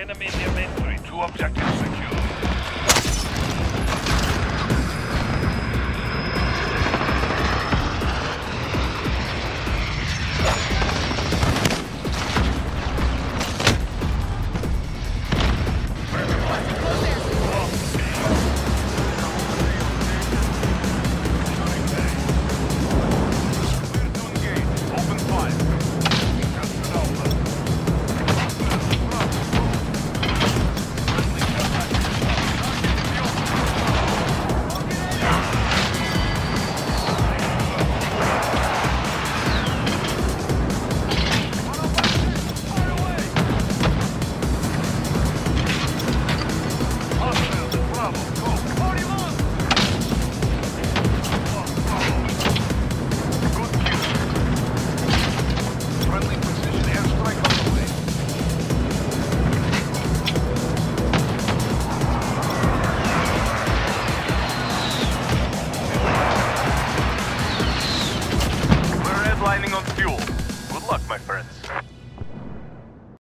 Enemy near entry. Two objectives secure. We're on fuel. Good luck, my friends.